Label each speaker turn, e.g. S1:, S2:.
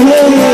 S1: Amém.